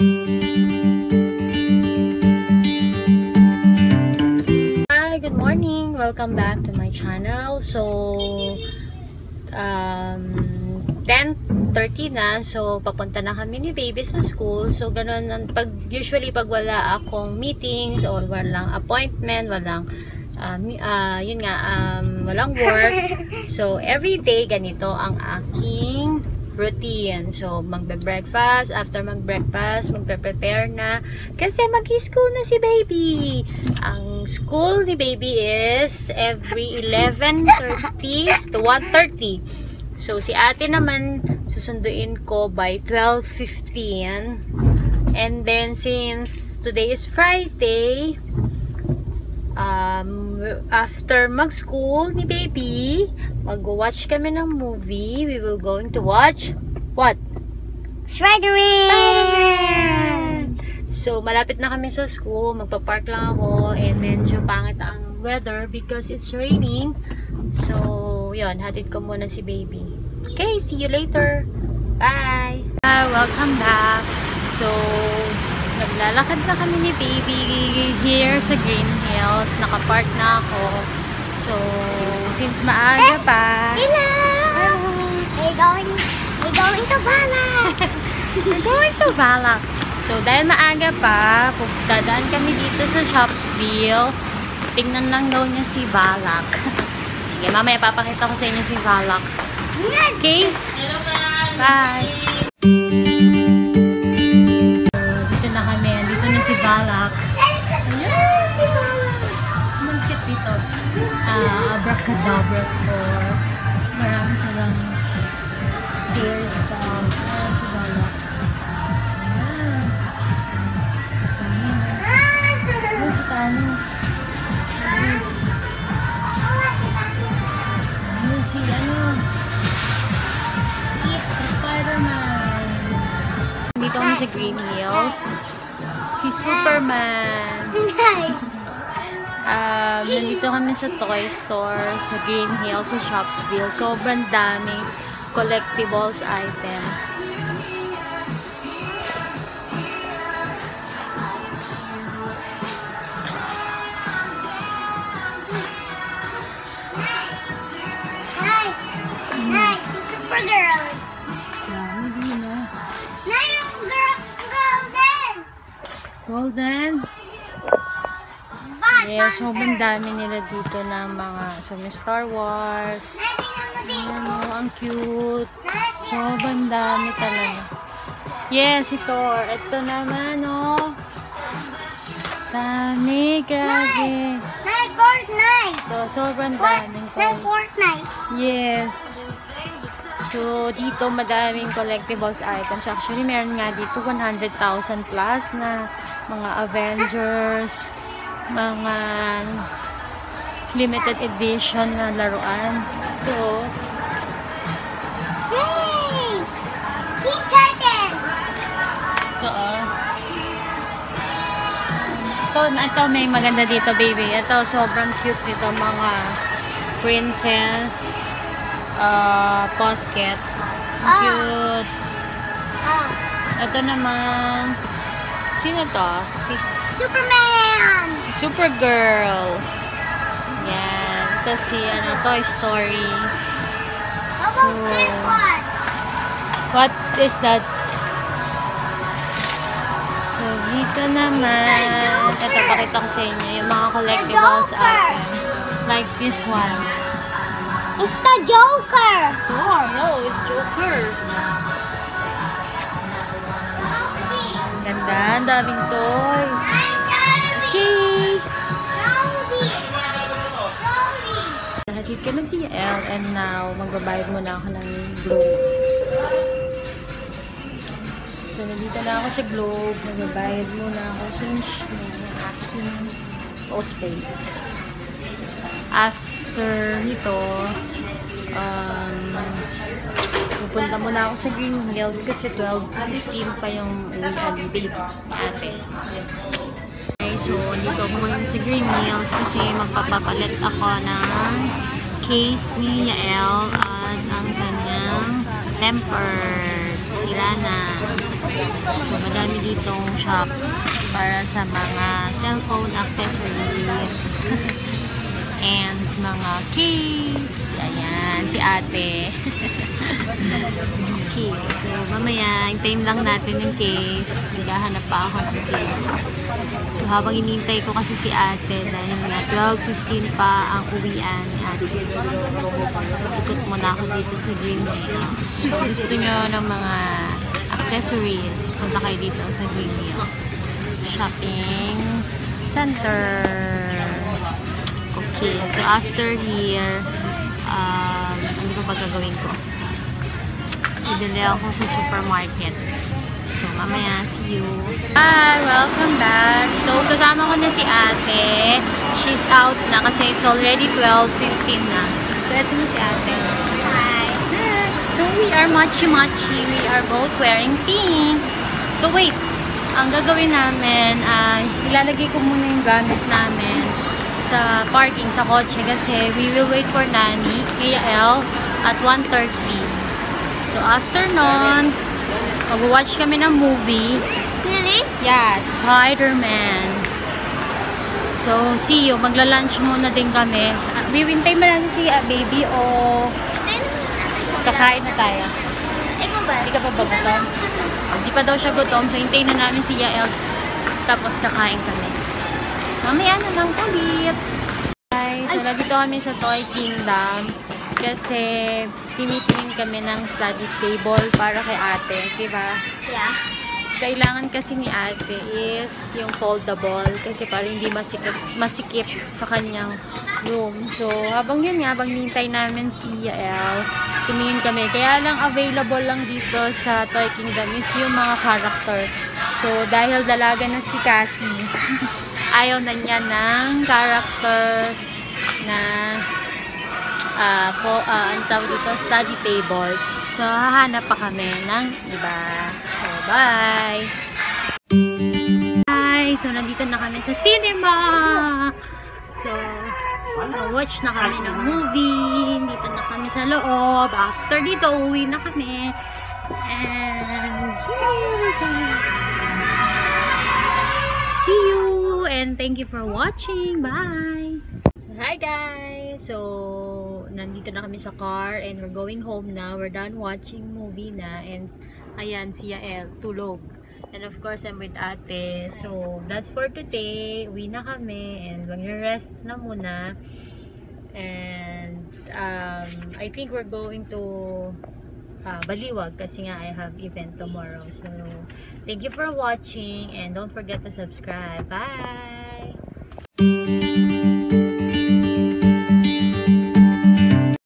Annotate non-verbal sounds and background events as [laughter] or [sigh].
Hi, good morning. Welcome back to my channel. So, um, 10.30 na. So, papunta na kami ni baby sa school. So, ganun. Pag, usually, pag wala akong meetings or walang appointment, walang, um, ah, yun nga, um, walang work. [laughs] So, every day, ganito ang aking routine. So, magbe-breakfast. After mag-breakfast, magpe-prepare na. Kasi mag-school na si baby. Ang school ni baby is every 11.30 to 1.30. So, si ate naman, susunduin ko by 12.15. And then, since today is Friday, um, after mag-school ni baby, mag-watch kami ng movie. We will going to watch what? Spider-Man! So, malapit na kami sa school. Magpa-park lang ako. And medyo pangit ang weather because it's raining. So, yun. Hatid ko muna si baby. Okay, see you later. Bye! Ah, welcome back. So, naglalakad na kami ni baby here sa Green Hills. Nakapark na ako. So, since maaga pa, Hello! Are you going, going to Bala? [laughs] We're going to Balak. So, dahil maaga pa, dadaan kami dito sa Shopville. Tingnan lang daw niya si Balak. [laughs] Sige, mamaya papakita ko sa inyo si Balak. Okay? Bye! Dito Balak. Cute dito. Ah, abracadabra store. Marami silang hair stuff. Ayan, si Balak. Ayan. Ayan, si Thanos. Ayan, si ano. Spider-Man. Dito kami sa Green Hills. Si Superman. Um, nandito kami sa toy store sa Green Hills sa Shopsville. Sobrang daming collectibles items. Batman! Yes, sobrang dami nila dito ng mga so may Star Wars. Dito. Ano, ang cute. Sobrang dami talaga. Yes, ito. Ito naman, oh. Dami, grabe. Night Fortnite! So, sobrang daming. Fortnite! Yes. So, dito madaming collectibles items. Actually, meron nga dito 100,000 plus na mga Avengers, mga limited edition na laruan. So, Yay! Teen Titan! ito oh. Ito, ito may maganda dito, baby. Ito, sobrang cute nito, mga princess uh, posket. Ang Ah. Cute. Oh, Ito naman, sino to? Si, Superman! si Supergirl. Yan. Ito si, ano, Toy Story. So? What is that? So, dito naman, ito, pakita ko sa inyo, yung mga collectibles items. Like this one. It's the Joker! Oh, no, it's Joker. Ganda, ang daming toy. Okay. Nahatid ko na si Yael and now magbabayad muna ako ng Globe. So, nandito na ako sa Globe. Magbabayad muna ako since yung aking postpaid. After nito, um, pupunta muna ako sa Green Hills kasi 12.15 pa yung uwian ni babe, ate. Okay, so dito ako ngayon sa Green Hills kasi magpapapalit ako ng case ni Yael at ang kanyang temper. Sira na. So, madami ditong shop para sa mga cellphone accessories [laughs] and mga case. Ayan, si ate. [laughs] okay, so mamaya, hintayin lang natin yung case. Naghahanap pa ako ng case. So, habang inintay ko kasi si ate, dahil nga 12.15 pa ang uwian ni ate. So, ikot muna ako dito sa Green Hills. Gusto nyo ng mga accessories, punta kayo dito sa Green Hills Shopping Center. Okay, so after here, um, ano ba gagawin ko? Bibili ako sa supermarket. So, mamaya, see you. Hi! Welcome back! So, kasama ko na si ate. She's out na kasi it's already 12.15 na. So, eto na si ate. Hi. So, we are matchy-matchy. We are both wearing pink. So, wait. Ang gagawin namin, ay ilalagay ko muna yung gamit namin sa parking sa kotse kasi we will wait for Nani, Kuya L, at 1.30. So, after nun, mag-watch kami ng movie. Really? Yeah, Spider-Man. So, see you. Magla-lunch muna din kami. Uh, Wiwintay mo natin si uh, baby o kakain na tayo. Hindi ka pa ba gutom? Hindi pa daw siya gutom. So, hintayin na namin si Yael. Tapos kakain kami. Mamaya na lang ulit. Hi. So, nandito kami sa Toy Kingdom. Kasi, tinitingin kami ng study table para kay ate. Diba? Yeah. Kailangan kasi ni ate is yung foldable. Kasi para hindi masikip, masikip sa kanyang room. So, habang yun nga, habang nintay namin si Yael, tumingin kami. Kaya lang available lang dito sa Toy Kingdom is yung mga character. So, dahil dalaga na si Cassie, [laughs] ayaw na niya ng character na ah ko, ah, ang tawag dito, study table. So, hahanap pa kami ng iba. So, bye! Hi! So, nandito na kami sa cinema! So, watch na kami ng movie. Dito na kami sa loob. After dito, uwi na kami. And here we go. And thank you for watching. Bye! So, hi guys! So, nandito na kami sa car and we're going home na. We're done watching movie na. And, ayan, si Yael, tulog. And of course, I'm with ate. So, that's for today. Uwi na kami. And mag-rest na muna. And, um, I think we're going to uh, Baliwag kasi nga I have event tomorrow. So, thank you for watching and don't forget to subscribe. Bye!